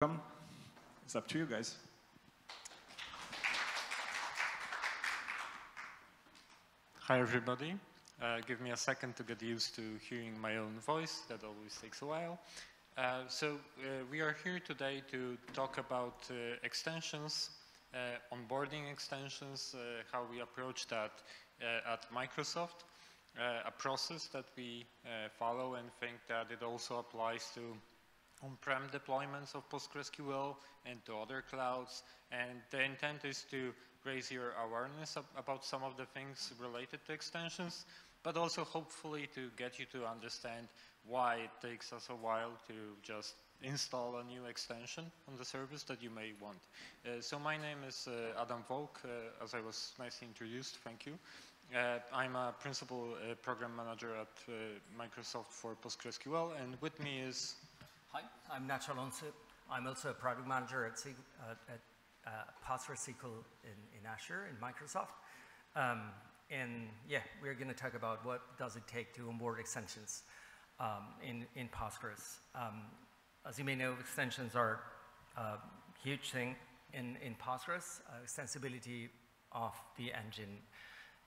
It's up to you guys. Hi, everybody. Uh, give me a second to get used to hearing my own voice. That always takes a while. Uh, so uh, we are here today to talk about uh, extensions, uh, onboarding extensions, uh, how we approach that at Microsoft, a process that we follow and think that it also applies to on-prem deployments of PostgreSQL and to other clouds. And the intent is to raise your awareness ab about some of the things related to extensions, but also hopefully to get you to understand why it takes us a while to just install a new extension on the service that you may want. Uh, so my name is uh, Adam Wolk, uh, as I was nicely introduced, thank you. Uh, I'm a principal uh, program manager at uh, Microsoft for PostgreSQL, and with me is Hi, I'm Nacho Alonso. I'm also a product manager at, C uh, at uh, PostgreSQL in, in Azure in Microsoft. Um, and yeah, we're going to talk about what does it take to onboard extensions um, in, in Postgres. Um, as you may know, extensions are a huge thing in, in Postgres. Uh, extensibility of the engine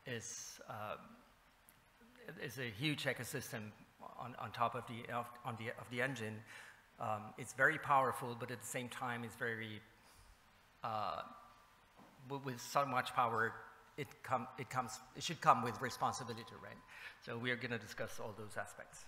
is, uh, is a huge ecosystem on, on top of the, of, on the, of the engine. Um, it's very powerful, but at the same time, it's very, uh, with so much power, it, com it, comes, it should come with responsibility, right? So we are going to discuss all those aspects.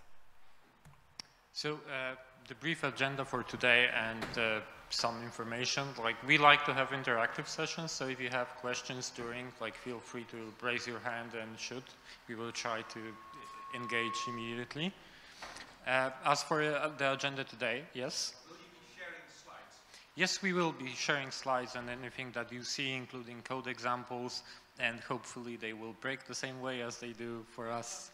So uh, the brief agenda for today and uh, some information, like we like to have interactive sessions, so if you have questions during, like feel free to raise your hand and shoot. We will try to engage immediately. Uh, as for uh, the agenda today, yes? Will you be sharing slides? Yes, we will be sharing slides and anything that you see, including code examples, and hopefully they will break the same way as they do for us.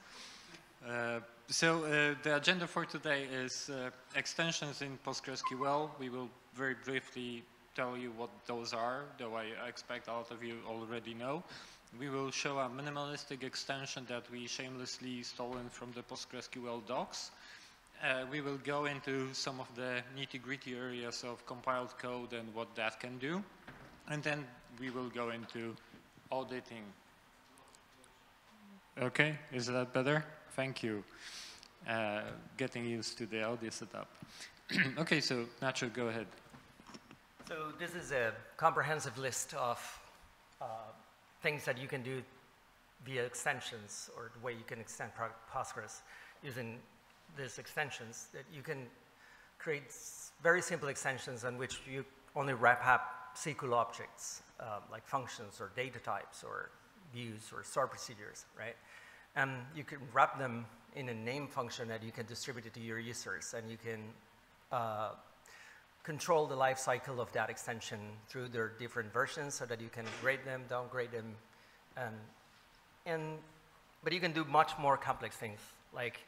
Uh, so uh, the agenda for today is uh, extensions in PostgreSQL. We will very briefly tell you what those are, though I expect a lot of you already know. We will show a minimalistic extension that we shamelessly stolen from the PostgreSQL docs uh, we will go into some of the nitty-gritty areas of compiled code and what that can do. And then we will go into auditing. Okay, is that better? Thank you. Uh, getting used to the audio setup. okay, so Nacho, go ahead. So this is a comprehensive list of uh, things that you can do via extensions or the way you can extend Postgres using these extensions that you can create very simple extensions on which you only wrap up SQL objects uh, like functions or data types or views or store procedures, right? And you can wrap them in a name function that you can distribute it to your users and you can uh, control the life cycle of that extension through their different versions so that you can grade them, downgrade them, and, and but you can do much more complex things like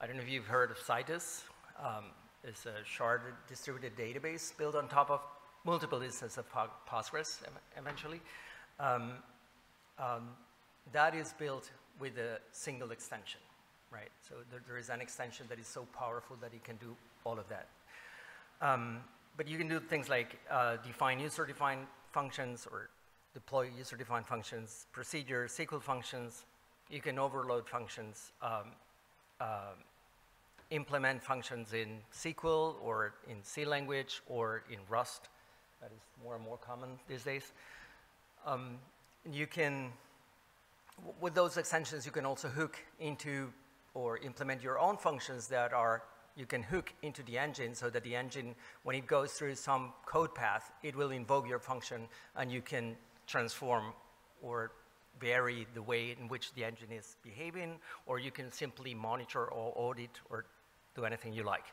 I don't know if you've heard of Citus. Um, it's a sharded distributed database built on top of multiple instances of Postgres eventually. Um, um, that is built with a single extension, right? So there, there is an extension that is so powerful that it can do all of that. Um, but you can do things like uh, define user-defined functions or deploy user-defined functions, procedures, SQL functions. You can overload functions. Um, um, implement functions in SQL or in C language or in Rust. That is more and more common these days. Um, you can, with those extensions, you can also hook into or implement your own functions that are, you can hook into the engine so that the engine, when it goes through some code path, it will invoke your function and you can transform or vary the way in which the engine is behaving, or you can simply monitor or audit or do anything you like.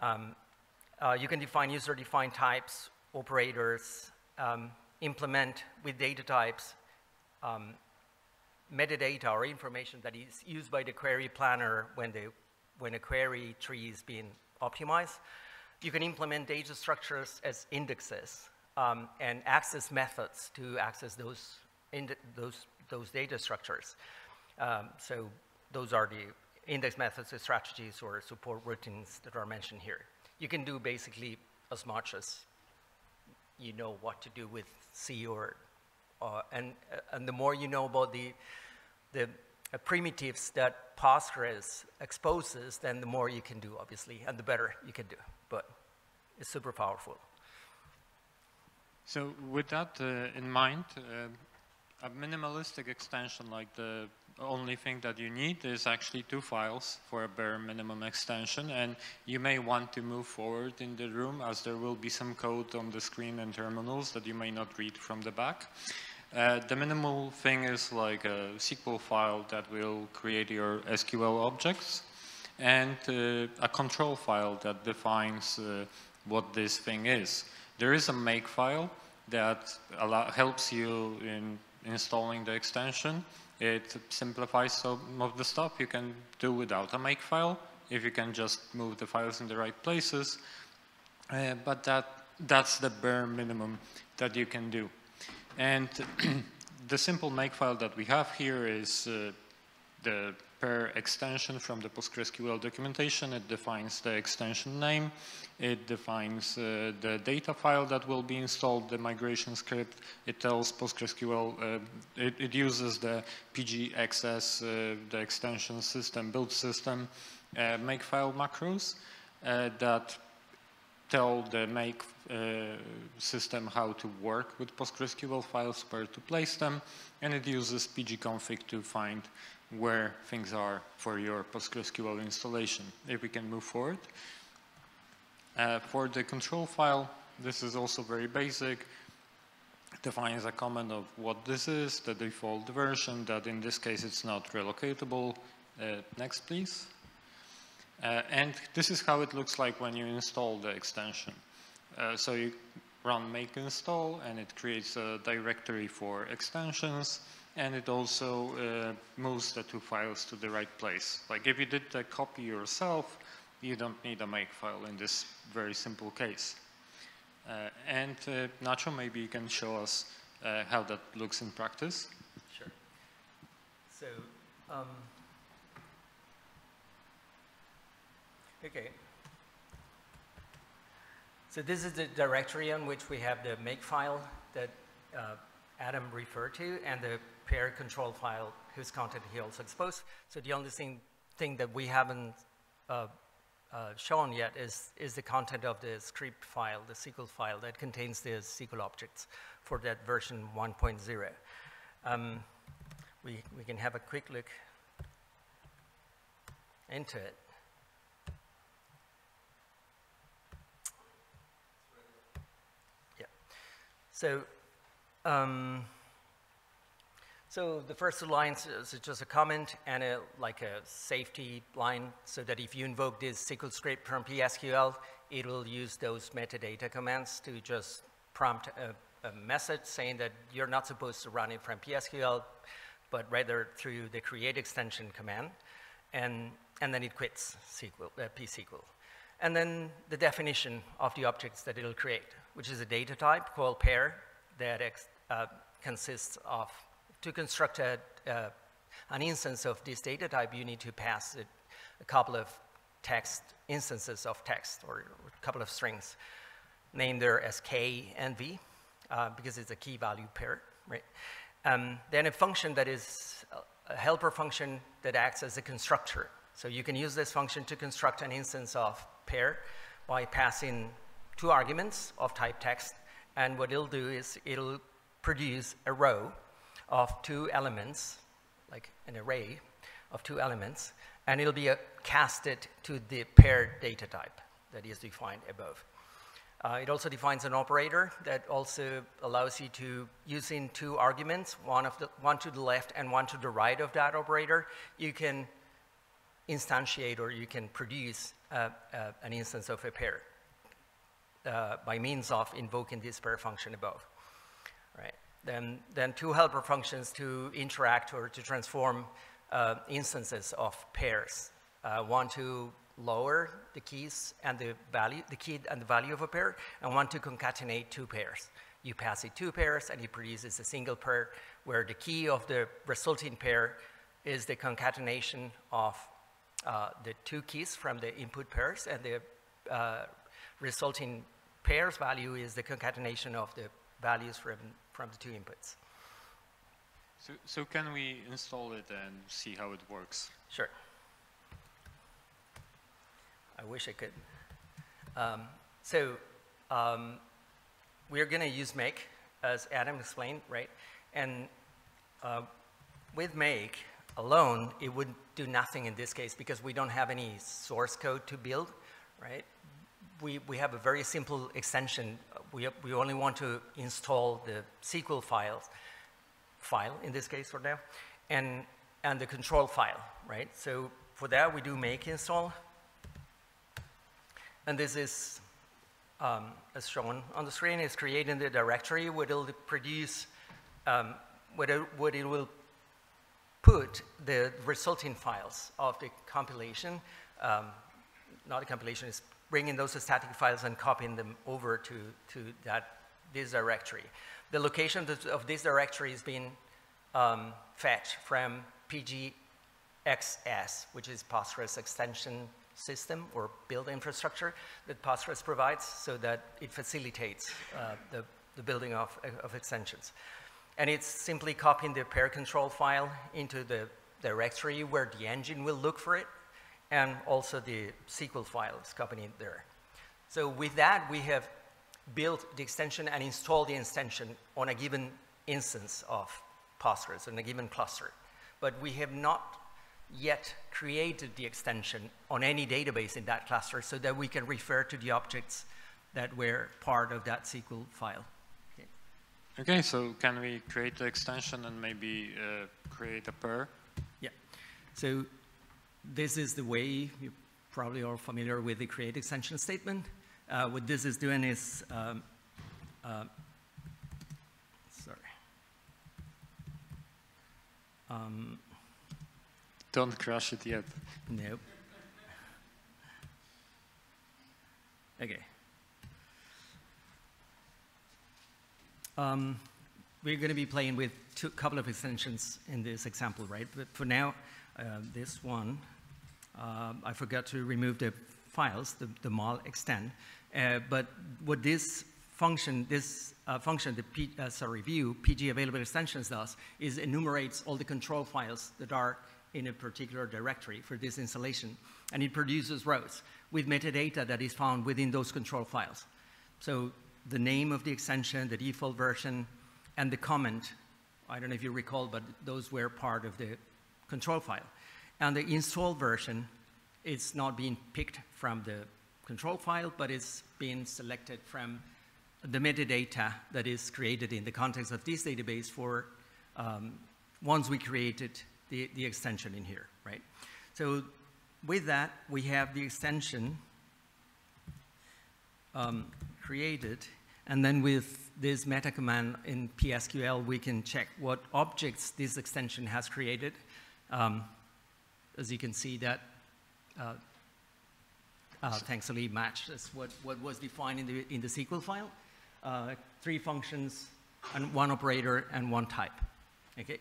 Um, uh, you can define user-defined types, operators, um, implement with data types, um, metadata or information that is used by the query planner when, the, when a query tree is being optimized. You can implement data structures as indexes um, and access methods to access those, those, those data structures. Um, so those are the index methods, or strategies, or support routines that are mentioned here. You can do basically as much as you know what to do with C or, uh, and, and the more you know about the, the uh, primitives that Postgres exposes, then the more you can do, obviously, and the better you can do. But it's super powerful. So with that uh, in mind, uh, a minimalistic extension like the only thing that you need is actually two files for a bare minimum extension and you may want to move forward in the room as there will be some code on the screen and terminals that you may not read from the back. Uh, the minimal thing is like a SQL file that will create your SQL objects and uh, a control file that defines uh, what this thing is. There is a make file that helps you in installing the extension. It simplifies some of the stuff you can do without a make file if you can just move the files in the right places. Uh, but that, that's the bare minimum that you can do. And the simple make file that we have here is uh, the pair extension from the PostgreSQL documentation. It defines the extension name. It defines uh, the data file that will be installed, the migration script. It tells PostgreSQL, uh, it, it, uses the pgxs, uh, the extension system, build system, uh, makefile macros uh, that tell the make uh, system how to work with PostgreSQL files, where to place them, and it uses pgconfig to find where things are for your PostgreSQL installation. If we can move forward. Uh, for the control file, this is also very basic. Defines a comment of what this is, the default version, that in this case it's not relocatable. Uh, next, please. Uh, and this is how it looks like when you install the extension. Uh, so you run make install and it creates a directory for extensions and it also uh, moves the two files to the right place. Like if you did the copy yourself, you don't need a make file in this very simple case. Uh, and uh, Nacho, maybe you can show us uh, how that looks in practice. Sure. So, um, okay. So this is the directory on which we have the make file that uh, Adam referred to and the pair control file whose content he also exposed. So the only thing, thing that we haven't uh, uh, shown yet is, is the content of the script file, the SQL file that contains the SQL objects for that version 1.0. Um, we, we can have a quick look into it. Yeah. So um, so the first line is just a comment and a, like a safety line so that if you invoke this SQL script from PSQL, it will use those metadata commands to just prompt a, a message saying that you're not supposed to run it from PSQL, but rather through the create extension command. And, and then it quits SQL, uh, pSQL. And then the definition of the objects that it'll create, which is a data type called pair that uh, consists of, to construct a, uh, an instance of this data type, you need to pass a, a couple of text instances of text or a couple of strings named there as k and v uh, because it's a key value pair, right? Um, then a function that is a helper function that acts as a constructor. So you can use this function to construct an instance of pair by passing two arguments of type text and what it'll do is it'll produce a row of two elements, like an array of two elements, and it'll be casted to the paired data type that is defined above. Uh, it also defines an operator that also allows you to, using two arguments, one, of the, one to the left and one to the right of that operator, you can instantiate or you can produce uh, uh, an instance of a pair uh, by means of invoking this pair function above. Right. Then, then two helper functions to interact or to transform uh, instances of pairs. Uh, one to lower the keys and the value, the key and the value of a pair, and one to concatenate two pairs. You pass it two pairs, and it produces a single pair where the key of the resulting pair is the concatenation of uh, the two keys from the input pairs, and the uh, resulting pairs value is the concatenation of the values from, from the two inputs. So, so can we install it and see how it works? Sure. I wish I could. Um, so um, we're going to use make, as Adam explained, right? And uh, with make alone, it would do nothing in this case because we don't have any source code to build, right? We, we have a very simple extension. We, we only want to install the SQL files, file in this case for now, and, and the control file, right? So for that, we do make install. And this is, um, as shown on the screen, is creating the directory where it'll produce, um, what, it, what it will put the resulting files of the compilation, um, not a compilation, is bringing those static files and copying them over to, to that, this directory. The location of this directory is being um, fetched from PGXS, which is Postgres extension system or build infrastructure that Postgres provides so that it facilitates uh, the, the building of, of extensions. And it's simply copying the pair control file into the directory where the engine will look for it, and also the SQL files in there. So with that, we have built the extension and installed the extension on a given instance of Postgres, on a given cluster. But we have not yet created the extension on any database in that cluster so that we can refer to the objects that were part of that SQL file. Okay, so can we create the extension and maybe uh, create a pair? Yeah. So this is the way you probably are familiar with the create extension statement. Uh, what this is doing is, um, uh, sorry. Um, Don't crash it yet. Nope. Okay. Um, we're going to be playing with a couple of extensions in this example, right? But for now, uh, this one, uh, I forgot to remove the files, the, the malextend. Uh, but what this function, this uh, function, the P, uh, sorry, view, PG available extensions does, is enumerates all the control files that are in a particular directory for this installation. And it produces rows with metadata that is found within those control files. So the name of the extension, the default version, and the comment. I don't know if you recall, but those were part of the control file. And the install version is not being picked from the control file, but it's being selected from the metadata that is created in the context of this database for um, once we created the, the extension in here, right? So with that, we have the extension um, created and then with this meta command in PSQL, we can check what objects this extension has created. Um, as you can see, that uh, uh, thankfully matches what, what was defined in the, in the SQL file. Uh, three functions, and one operator, and one type. Okay.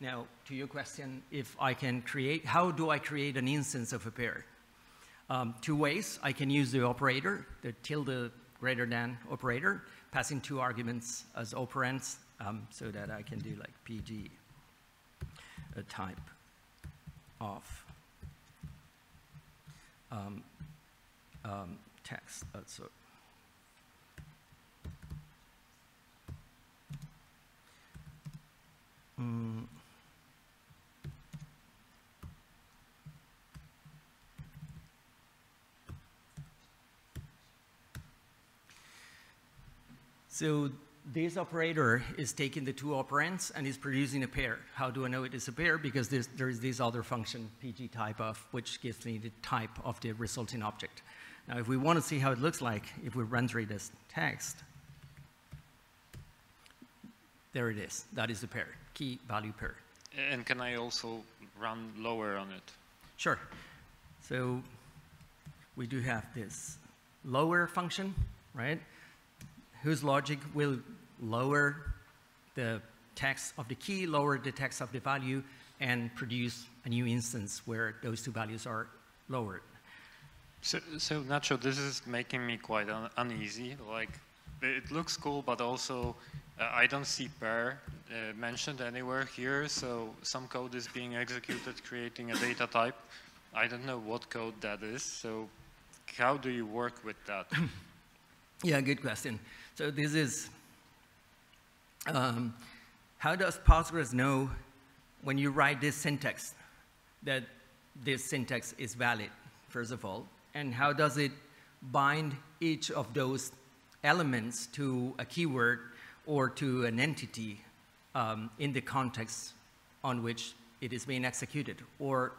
Now, to your question, if I can create, how do I create an instance of a pair? Um, two ways. I can use the operator, the tilde greater than operator, passing two arguments as operands um, so that I can do like PG, a type of um, um, text. Uh, so mm. So this operator is taking the two operands and is producing a pair. How do I know it is a pair? Because there is this other function, pg type of, which gives me the type of the resulting object. Now, if we want to see how it looks like, if we render it as text, there it is. That is the pair, key value pair. And can I also run lower on it? Sure. So we do have this lower function, right? whose logic will lower the text of the key, lower the text of the value, and produce a new instance where those two values are lowered. So, so Nacho, this is making me quite un uneasy. Like, it looks cool, but also uh, I don't see pair uh, mentioned anywhere here. So some code is being executed, creating a data type. I don't know what code that is. So how do you work with that? Yeah, good question. So this is, um, how does Postgres know when you write this syntax that this syntax is valid, first of all? And how does it bind each of those elements to a keyword or to an entity um, in the context on which it is being executed or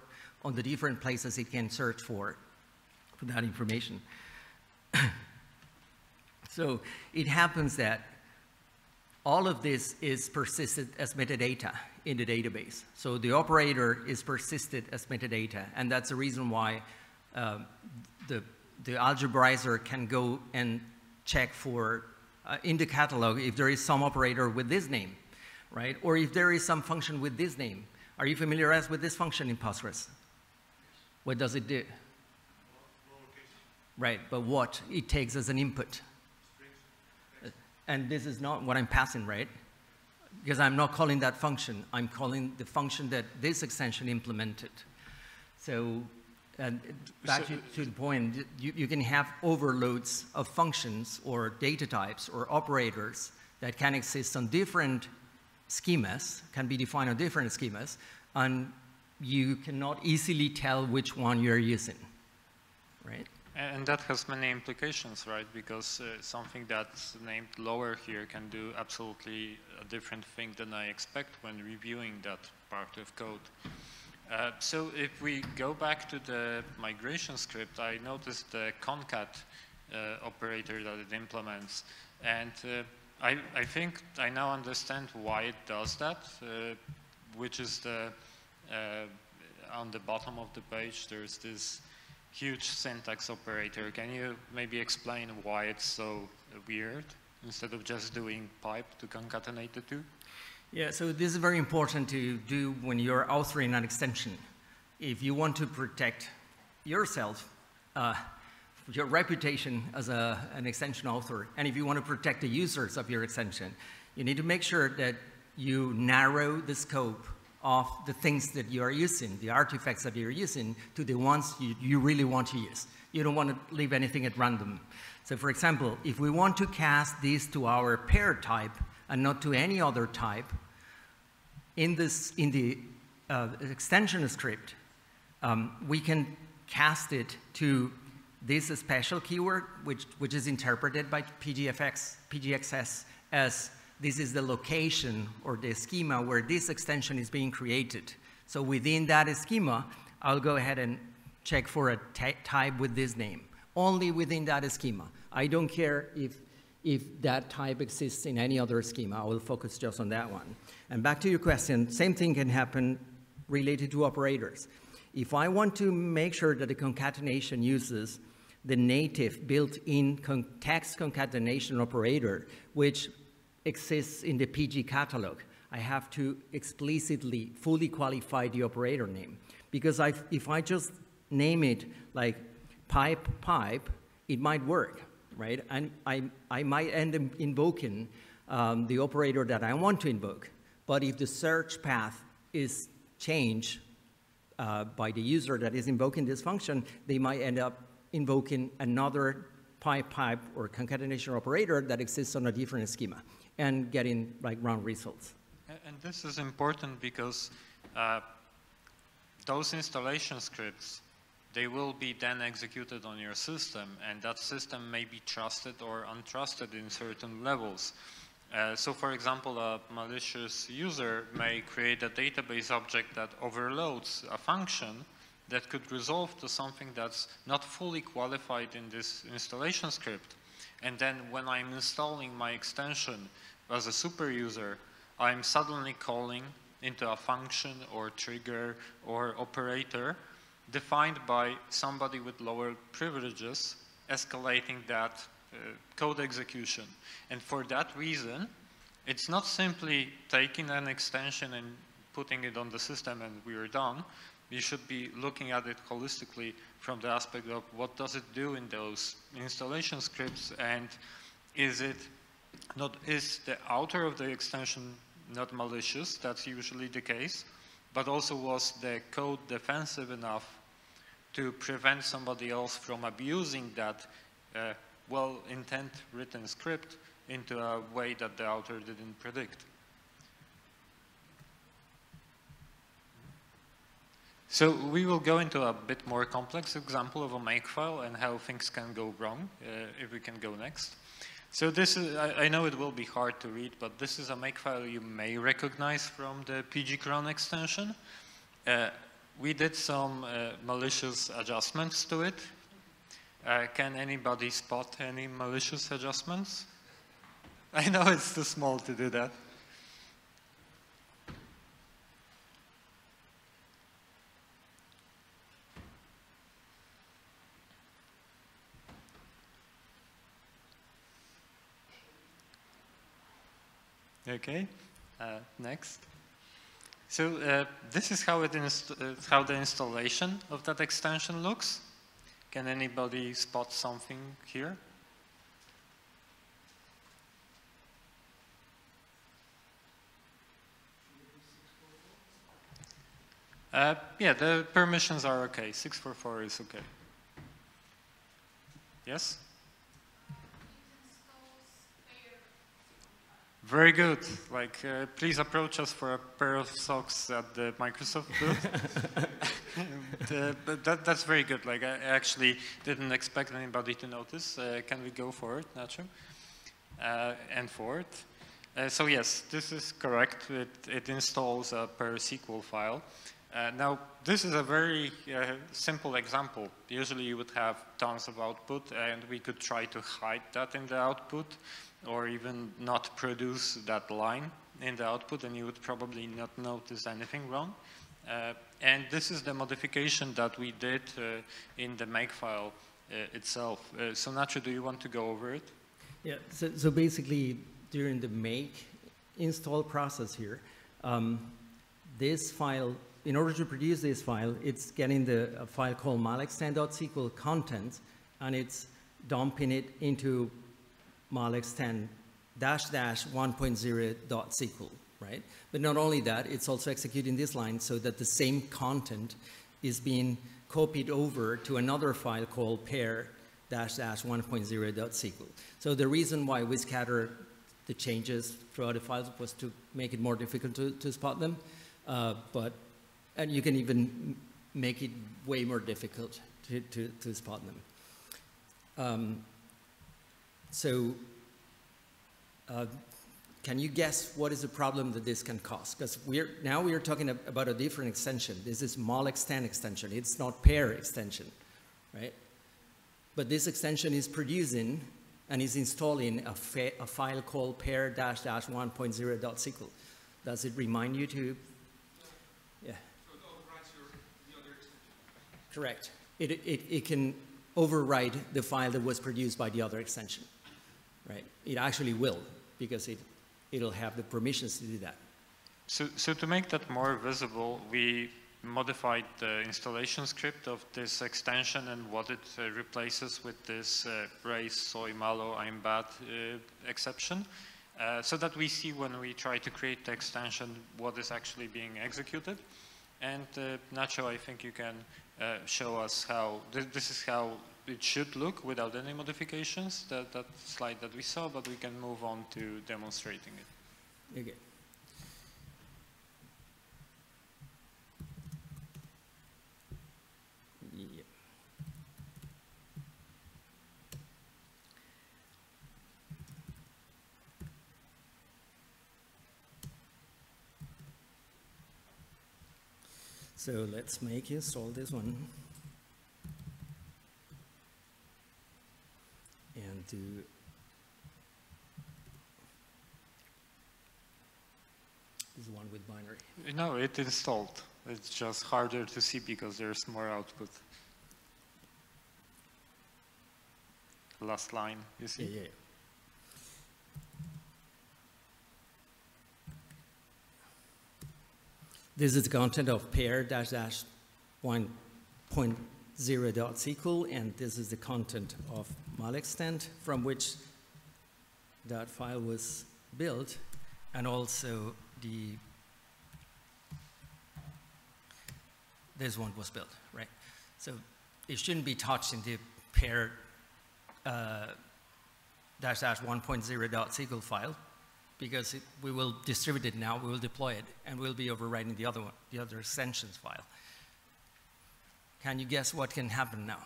on the different places it can search for, for that information? So it happens that all of this is persisted as metadata in the database. So the operator is persisted as metadata, and that's the reason why uh, the, the algebraizer can go and check for, uh, in the catalog, if there is some operator with this name, right? Or if there is some function with this name. Are you familiarized with this function in Postgres? What does it do? Right, but what it takes as an input and this is not what I'm passing, right? Because I'm not calling that function. I'm calling the function that this extension implemented. So and back So- to, to the point, you, you can have overloads of functions or data types or operators that can exist on different schemas, can be defined on different schemas, and you cannot easily tell which one you're using, right? And that has many implications, right? Because uh, something that's named lower here can do absolutely a different thing than I expect when reviewing that part of code. Uh, so if we go back to the migration script, I noticed the concat uh, operator that it implements. And uh, I, I think I now understand why it does that, uh, which is the, uh, on the bottom of the page, there's this huge syntax operator. Can you maybe explain why it's so weird instead of just doing pipe to concatenate the two? Yeah, so this is very important to do when you're authoring an extension. If you want to protect yourself, uh, your reputation as a, an extension author, and if you want to protect the users of your extension, you need to make sure that you narrow the scope of the things that you are using, the artifacts that you're using, to the ones you, you really want to use. You don't want to leave anything at random. So for example, if we want to cast this to our pair type and not to any other type, in, this, in the uh, extension script, um, we can cast it to this special keyword, which, which is interpreted by PGFX, PGXS as this is the location or the schema where this extension is being created. So within that schema, I'll go ahead and check for a type with this name, only within that schema. I don't care if, if that type exists in any other schema. I will focus just on that one. And back to your question, same thing can happen related to operators. If I want to make sure that the concatenation uses the native built-in con text concatenation operator, which exists in the PG catalog. I have to explicitly, fully qualify the operator name. Because I, if I just name it like pipe, pipe, it might work, right? And I, I might end up invoking um, the operator that I want to invoke. But if the search path is changed uh, by the user that is invoking this function, they might end up invoking another pipe, pipe, or concatenation operator that exists on a different schema and getting like round results. And this is important because uh, those installation scripts, they will be then executed on your system, and that system may be trusted or untrusted in certain levels. Uh, so for example, a malicious user may create a database object that overloads a function that could resolve to something that's not fully qualified in this installation script. And then when I'm installing my extension as a super user, I'm suddenly calling into a function or trigger or operator defined by somebody with lower privileges, escalating that uh, code execution. And for that reason, it's not simply taking an extension and putting it on the system and we are done. you should be looking at it holistically from the aspect of what does it do in those installation scripts and is it not is the author of the extension not malicious? That's usually the case. But also was the code defensive enough to prevent somebody else from abusing that uh, well intent written script into a way that the author didn't predict? So we will go into a bit more complex example of a makefile and how things can go wrong, uh, if we can go next. So this is, I, I, know it will be hard to read, but this is a makefile you may recognize from the pgcron extension. Uh, we did some uh, malicious adjustments to it. Uh, can anybody spot any malicious adjustments? I know it's too small to do that. Okay, uh, next. So uh, this is how, it uh, how the installation of that extension looks. Can anybody spot something here? Uh, yeah, the permissions are okay. 644 is okay. Yes? Very good. Like, uh, please approach us for a pair of socks at the Microsoft booth. uh, that, that's very good. Like, I actually didn't expect anybody to notice. Uh, can we go for it, Nacho? Uh, and forward. Uh, so yes, this is correct. It, it installs a pair SQL file. Uh, now, this is a very simple example. Usually you would have tons of output, and we could try to hide that in the output or even not produce that line in the output and you would probably not notice anything wrong. Uh, and this is the modification that we did uh, in the makefile uh, itself. Uh, so Nacho, do you want to go over it? Yeah, so, so basically during the make install process here, um, this file, in order to produce this file, it's getting the file called malextend.sql content and it's dumping it into malextend dash dash 1.0.sql, right? But not only that, it's also executing this line so that the same content is being copied over to another file called pair dash dash 1.0.sql. So the reason why we scatter the changes throughout the files was to make it more difficult to, to spot them. Uh, but, and you can even make it way more difficult to, to, to spot them. Um, so uh, can you guess what is the problem that this can cause? Because we're, now we are talking about a different extension. This is malextend extension. It's not pair extension, right? But this extension is producing and is installing a, a file called pair dash dash 1.0.sql. Does it remind you to? Yeah. Correct. It, it, it can overwrite the file that was produced by the other extension right? It actually will because it, it'll have the permissions to do that. So, so to make that more visible, we modified the installation script of this extension and what it uh, replaces with this uh, race, soy, I'm bad uh, exception. Uh, so that we see when we try to create the extension what is actually being executed. And uh, Nacho, I think you can uh, show us how, th this is how it should look without any modifications, that, that slide that we saw, but we can move on to demonstrating it. Okay. Yeah. So let's make install this one. and do is one with binary. No, it installed. It's just harder to see because there's more output. Last line, you see? Yeah, yeah. This is the content of pair dash dash 1.0.SQL, and this is the content of malextend from which that file was built, and also the this one was built, right? So it shouldn't be touched in the pair uh, dash dash 1.0.SQL file because it, we will distribute it now, we will deploy it, and we'll be overwriting the other one, the other extensions file. Can you guess what can happen now?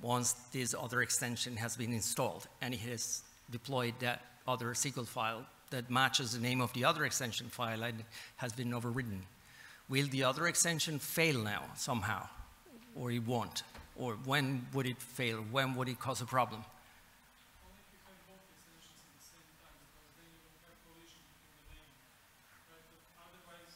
Once this other extension has been installed and it has deployed that other SQL file that matches the name of the other extension file and has been overridden. Will the other extension fail now somehow? Or it won't? Or when would it fail? When would it cause a problem? Only if you have both extensions at the same time, because then you don't have collision between the name, right? But otherwise.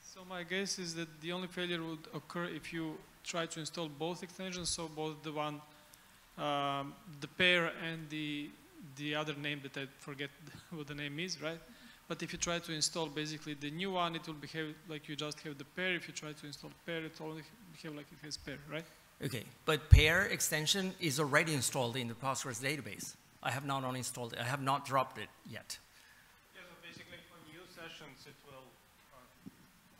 So my guess is that the only failure would occur if you try to install both extensions, so both the one, um, the pair and the the other name that I forget what the name is, right? But if you try to install basically the new one, it will behave like you just have the pair. If you try to install pair, it will only behave like it has pair, right? Okay, but pair extension is already installed in the Postgres database. I have not uninstalled it. I have not dropped it yet. Yeah, so basically for new sessions, it will,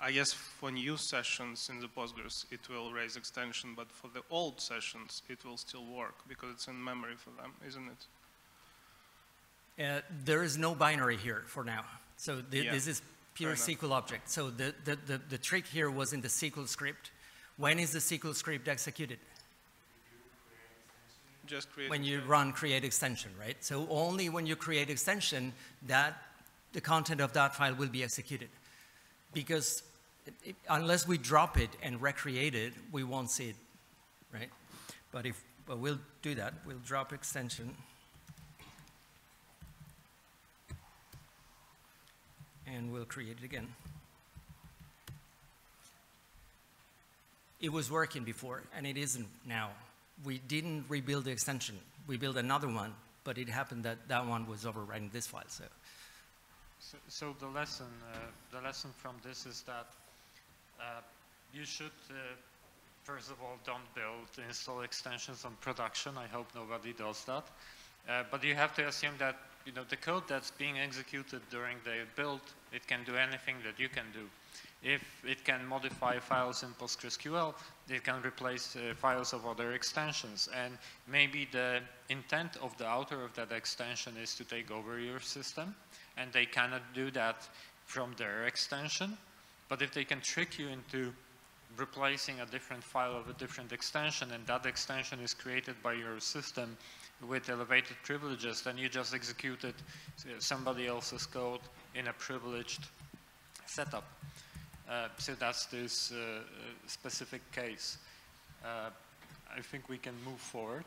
I guess for new sessions in the Postgres, it will raise extension, but for the old sessions, it will still work because it's in memory for them, isn't it? Uh, there is no binary here for now. So th Yeah, this is pure. SQL object. So the, the, the, the trick here was in the SQL script. When is the SQL script executed? Just create. When you run create extension, right? So only when you create extension that the content of that file will be executed. Because it, unless we drop it and recreate it, we won't see it, right? But if, but we'll do that. We'll drop extension. And we'll create it again. It was working before, and it isn't now. We didn't rebuild the extension. We built another one, but it happened that that one was overwriting this file, so. So, so the lesson, uh, the lesson from this is that you should, uh, first of all, don't build, install extensions on production. I hope nobody does that. Uh, but you have to assume that you know the code that's being executed during the build, it can do anything that you can do. If it can modify files in PostgreSQL, it can replace uh, files of other extensions. And maybe the intent of the author of that extension is to take over your system, and they cannot do that from their extension. But if they can trick you into replacing a different file of a different extension, and that extension is created by your system with elevated privileges, then you just executed uh, somebody else's code in a privileged setup. Uh, so that's this uh, uh, specific case. Uh, I think we can move forward.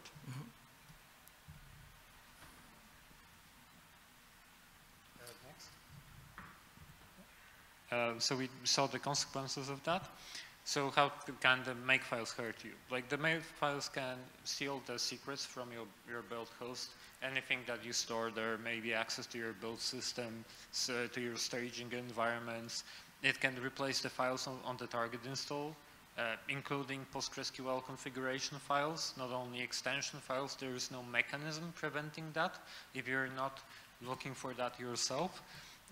Uh, next. Uh, so we saw the consequences of that. So how can the makefiles hurt you? Like the makefiles can steal the secrets from your, your build host. Anything that you store there, maybe access to your build system, so to your staging environments. It can replace the files on, on the target install, uh, including PostgreSQL configuration files, not only extension files. There is no mechanism preventing that if you're not looking for that yourself.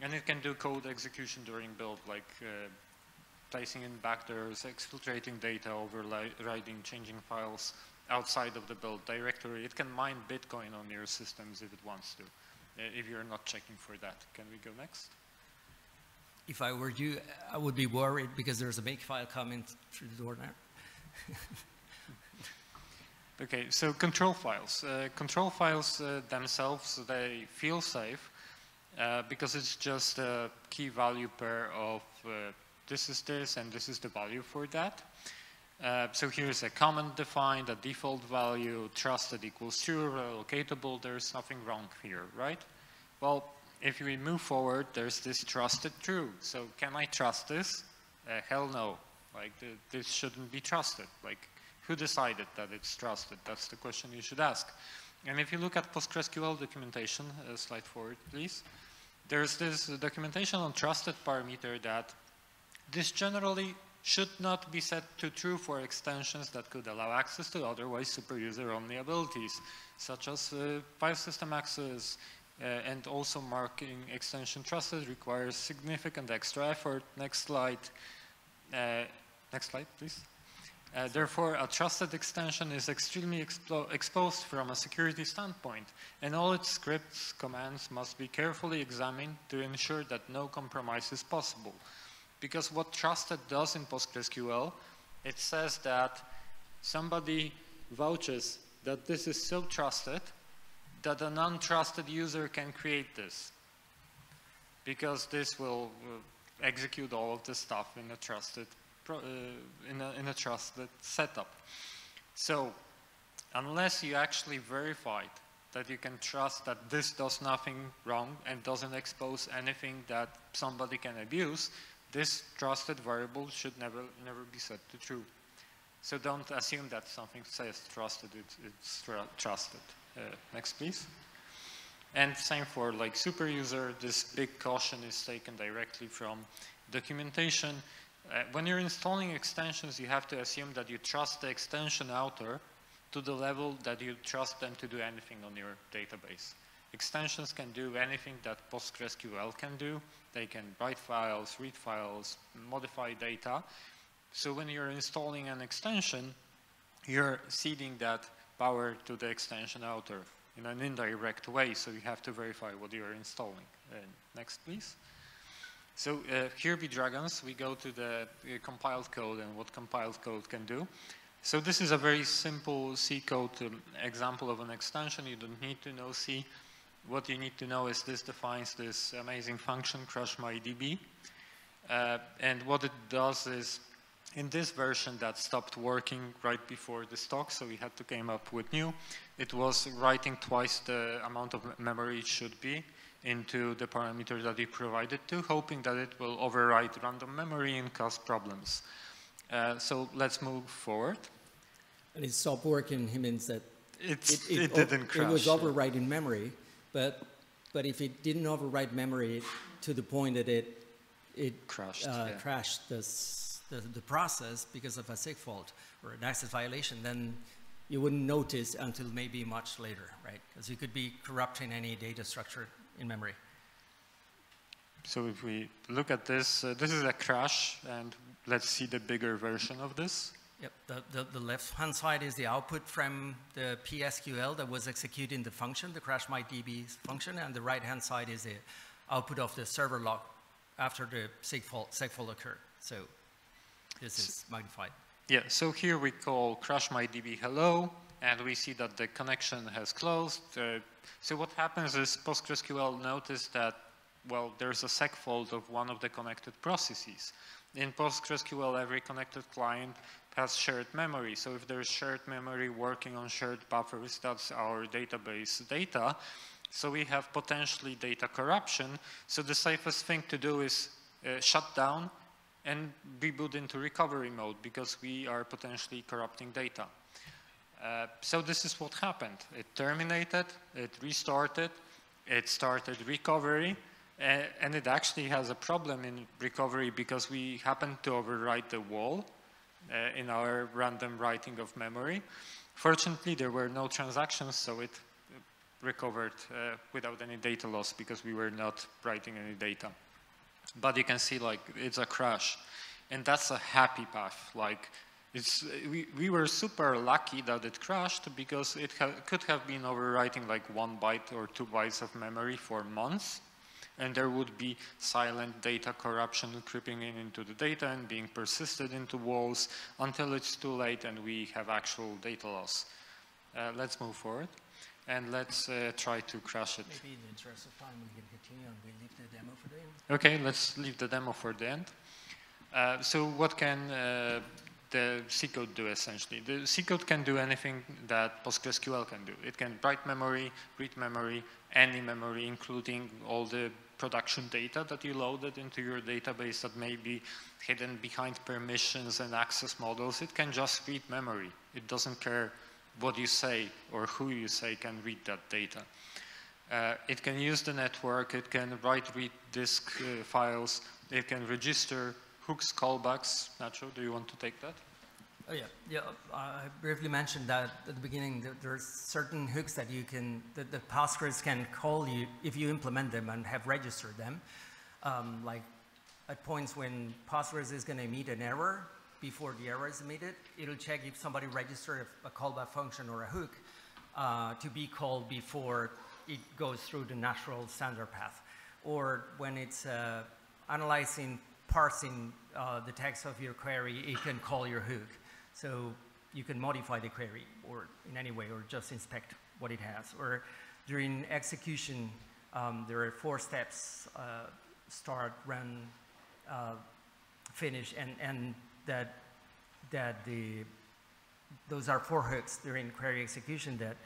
And it can do code execution during build, like uh, placing in backdoors, exfiltrating data, overriding, changing files outside of the build directory. It can mine Bitcoin on your systems if it wants to, uh, if you're not checking for that. Can we go next? If I were you, I would be worried because there's a makefile coming through the door now. Okay, so control files. Uh, control files uh, themselves, they feel safe uh, because it's just a key value pair of uh, this is this and this is the value for that. Uh, so here's a comment defined, a default value, trusted equals true, relocatable, there's nothing wrong here, right? Well, if we move forward, there's this trusted true. So can I trust this? Uh, hell no. Like th this shouldn't be trusted. Like who decided that it's trusted? That's the question you should ask. And if you look at PostgreSQL documentation, uh, slide forward, please. There's this documentation on trusted parameter that this generally should not be set to true for extensions that could allow access to otherwise super user-only abilities, such as uh, file system access, uh, and also marking extension trusted requires significant extra effort. Next slide. Uh, next slide, please. Uh, therefore, a trusted extension is extremely exposed from a security standpoint, and all its scripts commands must be carefully examined to ensure that no compromise is possible. Because what trusted does in PostgreSQL, it says that somebody vouches that this is so trusted that a non-trusted user can create this. Because this will, will execute all of the stuff in a trusted uh, in, a, in a trusted setup. So unless you actually verified that you can trust that this does nothing wrong and doesn't expose anything that somebody can abuse, this trusted variable should never, never be set to true. So don't assume that something says trusted, it's, it's trusted. Uh, next, please. And same for like super user, this big caution is taken directly from documentation. Uh, when you're installing extensions, you have to assume that you trust the extension author to the level that you trust them to do anything on your database. Extensions can do anything that PostgreSQL can do. They can write files, read files, modify data. So when you're installing an extension, you're ceding that power to the extension author in an indirect way, so you have to verify what you're installing. Uh, next, please. So uh, here be dragons, we go to the uh, compiled code and what compiled code can do. So this is a very simple C code um, example of an extension. You don't need to know C. What you need to know is this defines this amazing function, crashmydb. Uh, and what it does is, in this version that stopped working right before the stock, so we had to came up with new, it was writing twice the amount of memory it should be into the parameter that we provided to, hoping that it will overwrite random memory and cause problems. Uh, so let's move forward. And it stopped working, he means that it, it, it didn't crash. It was overwriting memory, but, but if it didn't overwrite memory to the point that it, it crashed, uh, yeah. crashed this, the, the process because of a segfault or an access violation, then you wouldn't notice until maybe much later, right? Because you could be corrupting any data structure in memory. So if we look at this, uh, this is a crash, and let's see the bigger version of this. Yep, the, the, the left-hand side is the output from the PSQL that was executing the function, the crash my DB function, and the right-hand side is the output of the server log after the segfault, fault occurred. So this is magnified. Yeah, so here we call crash my DB hello, and we see that the connection has closed. Uh, so what happens is PostgreSQL noticed that, well, there's a segfault of one of the connected processes. In PostgreSQL, every connected client has shared memory. So if there's shared memory working on shared buffers, that's our database data. So we have potentially data corruption. So the safest thing to do is uh, shut down and reboot into recovery mode because we are potentially corrupting data. Uh, so this is what happened. It terminated, it restarted, it started recovery, uh, and it actually has a problem in recovery because we happened to overwrite the WAL uh, in our random writing of memory. Fortunately, there were no transactions, so it recovered uh, without any data loss because we were not writing any data. But you can see like it's a crash. And that's a happy path. Like it's, we, we were super lucky that it crashed because it ha could have been overwriting like one byte or two bytes of memory for months. And there would be silent data corruption creeping in into the data and being persisted into WALs until it's too late and we have actual data loss. Uh, let's move forward and let's uh, try to crash it. Maybe in the interest of time we can continue and we leave the demo for the end. Okay, let's leave the demo for the end. Uh, so what can uh, the C code do essentially. The C code can do anything that PostgreSQL can do. It can write memory, read memory, any memory, including all the production data that you loaded into your database that may be hidden behind permissions and access models. It can just read memory. It doesn't care what you say or who you say can read that data. Uh, it can use the network, it can write read disk uh, files, it can register hooks, callbacks. Nacho, do you want to take that? Oh yeah, yeah. I briefly mentioned that at the beginning. That are certain hooks that you can, that the Postgres can call you if you implement them and have registered them. Um, like at points when Postgres is going to emit an error, before the error is emitted, it'll check if somebody registered a, a callback function or a hook uh, to be called before it goes through the natural standard path. Or when it's uh, analyzing, parsing uh, the text of your query, it can call your hook. So you can modify the query or in any way or just inspect what it has. Or during execution, um, there are four steps, uh, start, run, uh, finish, and, and that, that the, those are four hooks during query execution that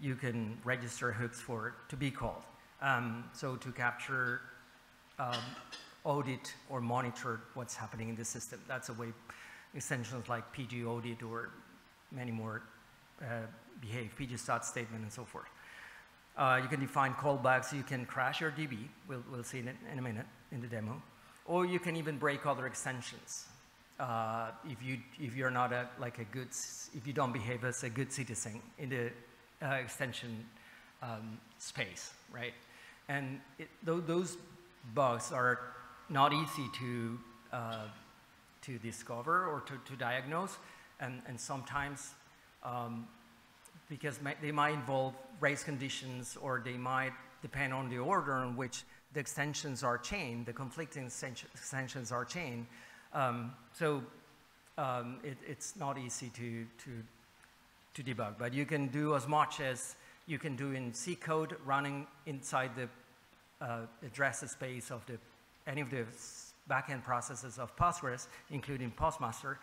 you can register hooks for to be called. Um, so to capture, um, audit or monitor what's happening in the system. That's a way extensions like PG audit or many more uh, behave, PG stat statement and so forth. Uh, you can define callbacks. You can crash your DB. We'll, we'll see it in a minute in the demo. Or you can even break other extensions. Uh, if, you, if you're not a, like a good, if you don't behave as a good citizen in the uh, extension um, space, right? And it, th those bugs are not easy to, uh, to discover or to, to diagnose, and, and sometimes um, because they might involve race conditions or they might depend on the order in which the extensions are chained, the conflicting extensions are chained. Um, so um, it, it's not easy to, to, to debug, but you can do as much as you can do in C code running inside the uh, address space of the, any of the backend processes of Postgres, including Postmaster,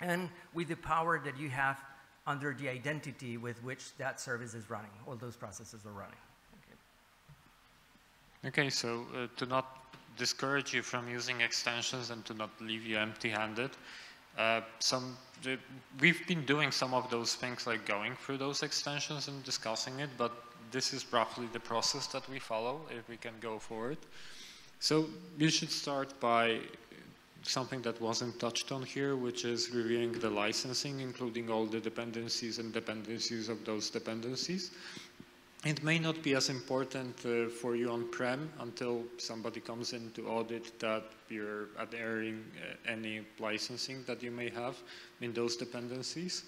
and with the power that you have under the identity with which that service is running, all those processes are running. Okay, so uh, to not discourage you from using extensions and to not leave you empty-handed, uh, some uh, we've been doing some of those things like going through those extensions and discussing it, but this is roughly the process that we follow if we can go forward. So you should start by something that wasn't touched on here, which is reviewing the licensing, including all the dependencies and dependencies of those dependencies. It may not be as important uh, for you on-prem until somebody comes in to audit that you're adhering uh, any licensing that you may have in those dependencies.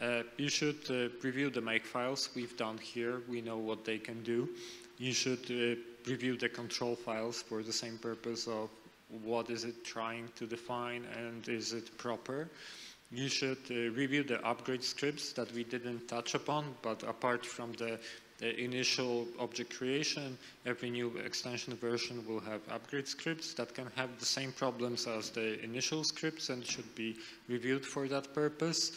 Uh, you should uh, review the make files we've done here. We know what they can do. You should uh, review the control files for the same purpose of what is it trying to define and is it proper. You should review the upgrade scripts that we didn't touch upon, but apart from the, the, initial object creation, every new extension version will have upgrade scripts that can have the same problems as the initial scripts and should be reviewed for that purpose.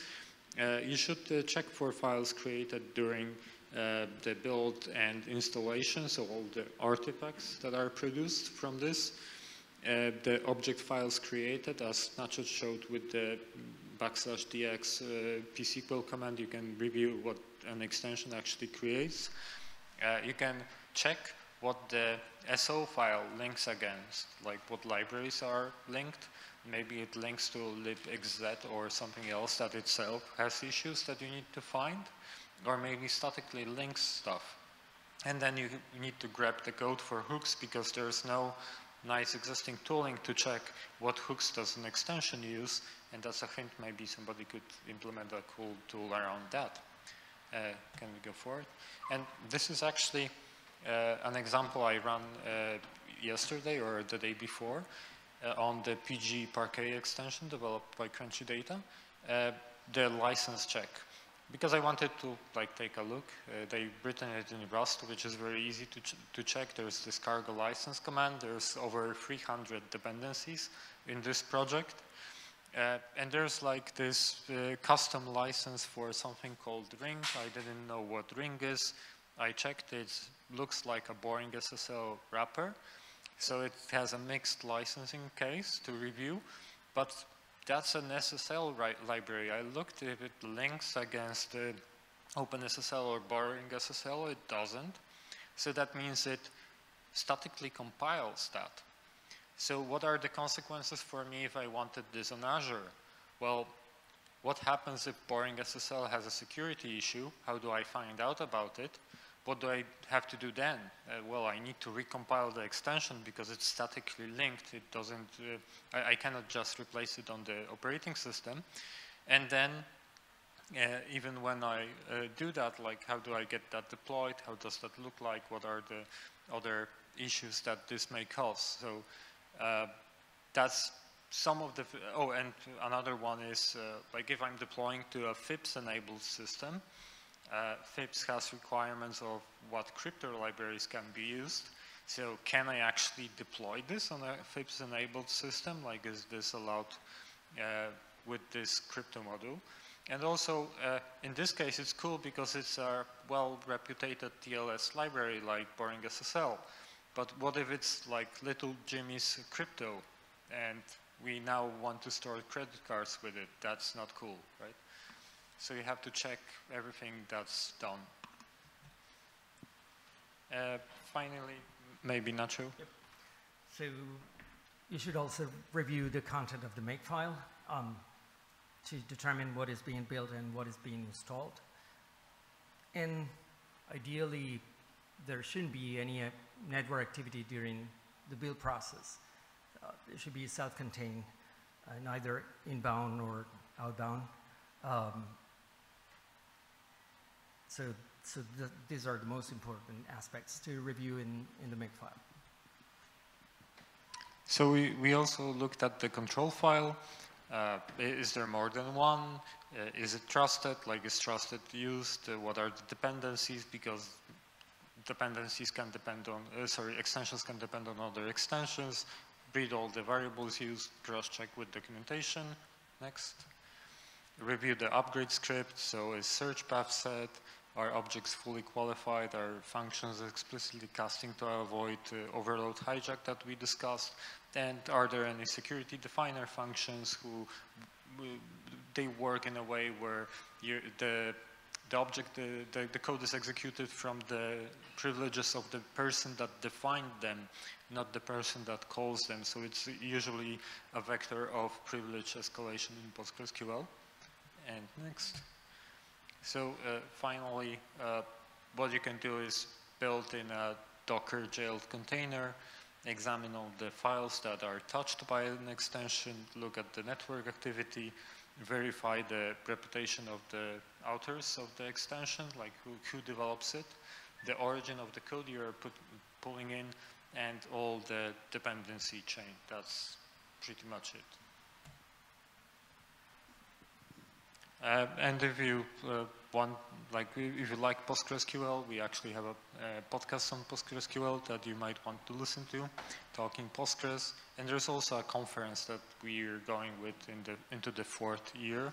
Uh, you should uh, check for files created during uh, the build and installation, so all the artifacts that are produced from this. The object files created, as Nacho showed with the backslash dx uh, psql command, you can review what an extension actually creates. Uh, you can check what the SO file links against, like what libraries are linked. Maybe it links to libxz or something else that itself has issues that you need to find, or maybe statically links stuff. And then you need to grab the code for hooks because there's no nice existing tooling to check what hooks does an extension use, and as a hint, maybe somebody could implement a cool tool around that. Uh, can we go forward? And this is actually uh, an example I ran uh, yesterday or the day before on the PG Parquet extension developed by Crunchy Data, uh, the license check because I wanted to like take a look, uh, they've written it in Rust, which is very easy to, ch to check. There's this cargo license command. There's over 300 dependencies in this project. Uh, and there's like this uh, custom license for something called ring. I didn't know what ring is. I checked it. Looks like a boring SSL wrapper. So it has a mixed licensing case to review. But that's an SSL library. I looked if it links against uh, OpenSSL or Boring SSL. It doesn't. So that means it statically compiles that. So what are the consequences for me if I wanted this on Azure? Well, what happens if Boring SSL has a security issue? How do I find out about it? What do I have to do then? Uh, well, I need to recompile the extension because it's statically linked. It doesn't, uh, I, I, cannot just replace it on the operating system. And then, uh, even when I uh, do that, like how do I get that deployed? How does that look like? What are the other issues that this may cause? So uh, that's some of the, oh, and another one is uh, like if I'm deploying to a FIPS-enabled system, uh, FIPS has requirements of what crypto libraries can be used. So can I actually deploy this on a FIPS-enabled system? Like is this allowed uh, with this crypto module? And also, uh, in this case, it's cool because it's a well-reputed TLS library like Boring SSL. But what if it's like little Jimmy's crypto and we now want to store credit cards with it? That's not cool, right? So you have to check everything that's done. Uh, finally, maybe Nacho? Yep. So you should also review the content of the makefile um, to determine what is being built and what is being installed. And ideally, there shouldn't be any uh, network activity during the build process. Uh, it should be self-contained, uh, neither inbound or outbound. Um, so, so th these are the most important aspects to review in, in the makefile. So we, we also looked at the control file. Uh, is there more than one? Uh, is it trusted? Like is trusted used? Uh, what are the dependencies? Because dependencies can depend on, uh, sorry, extensions can depend on other extensions. Read all the variables used, cross-check with documentation. Next. Review the upgrade script. So is search path set? Are objects fully qualified? Are functions explicitly casting to avoid uh, overload hijack that we discussed? And are there any security definer functions who they work in a way where the the object, the, the, the, code is executed from the privileges of the person that defined them, not the person that calls them. So it's usually a vector of privilege escalation in PostgreSQL. And next. So uh, finally, uh, what you can do is build in a Docker jailed container, examine all the files that are touched by an extension, look at the network activity, verify the reputation of the authors of the extension, like who, who develops it, the origin of the code you're put, pulling in, and all the dependency chain. That's pretty much it. Uh, and if you uh, want, like, if you like PostgreSQL, we actually have a, a, podcast on PostgreSQL that you might want to listen to, talking Postgres. And there's also a conference that we're going with in the, into the fourth year,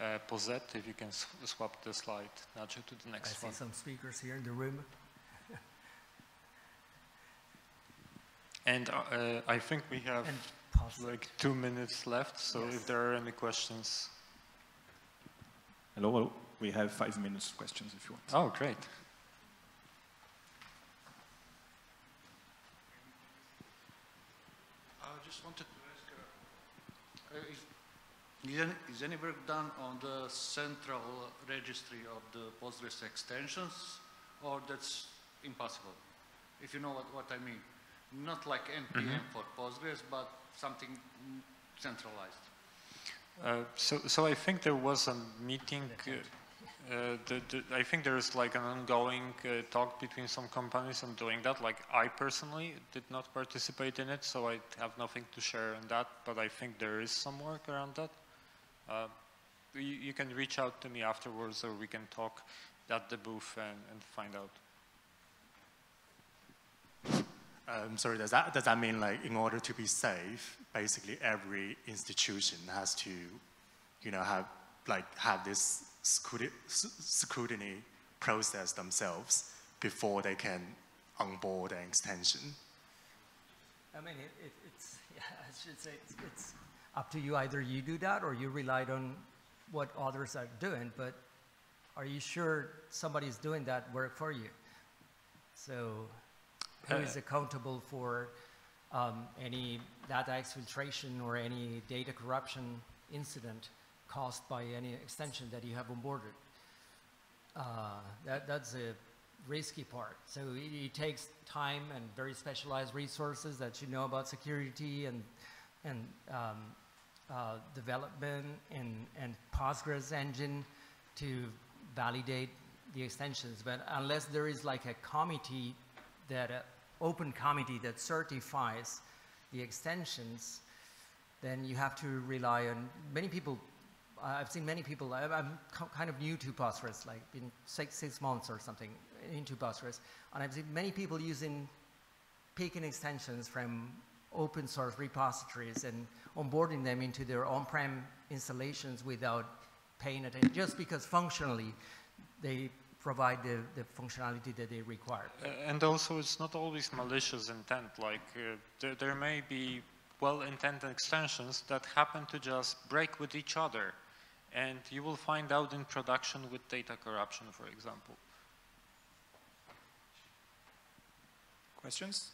uh, POSETTE, if you can sw swap the slide, Nacho, to the next I one. I see some speakers here in the room. and uh, I think we have like two minutes left, so yes. if there are any questions, Hello, we have five minutes of questions if you want. Oh, great. I just wanted to ask, uh, is, is, any, is any work done on the central registry of the Postgres extensions, or that's impossible? If you know what, what I mean. Not like NPM mm -hmm. for Postgres, but something centralized. Uh, so, so I think there was a meeting. Uh, uh, the, the, I think there is like an ongoing uh, talk between some companies on doing that. Like I personally did not participate in it, so I have nothing to share on that. But I think there is some work around that. Uh, you, you, can reach out to me afterwards, or we can talk at the booth and, and find out. Um, sorry, does that, does that mean like in order to be safe, basically every institution has to, you know, have like have this scrutiny process themselves before they can onboard an extension? I mean, it, it, it's, yeah, I should say it's, it's up to you. Either you do that or you relied on what others are doing, but are you sure somebody's doing that work for you? So who is Uh, accountable for um, any data exfiltration or any data corruption incident caused by any extension that you have onboarded? Uh, that, that's a risky part. So it, it takes time and very specialized resources that you know about security and, and um, uh, development and, and Postgres engine to validate the extensions. But unless there is like a committee that, uh, open committee that certifies the extensions, then you have to rely on many people. I've seen many people. I- I'm kind of new to Postgres, like been six six months or something into Postgres, and I've seen many people using picking extensions from open source repositories and onboarding them into their on-prem installations without paying attention, just because functionally they provide the, the functionality that they require. Uh, and also, it's not always malicious intent. Like uh, there, there may be well-intended extensions that happen to just break with each other, and you will find out in production with data corruption, for example. Questions?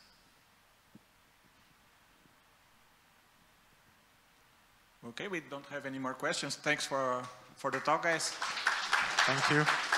Okay, we don't have any more questions. Thanks for, for the talk, guys. Thank you.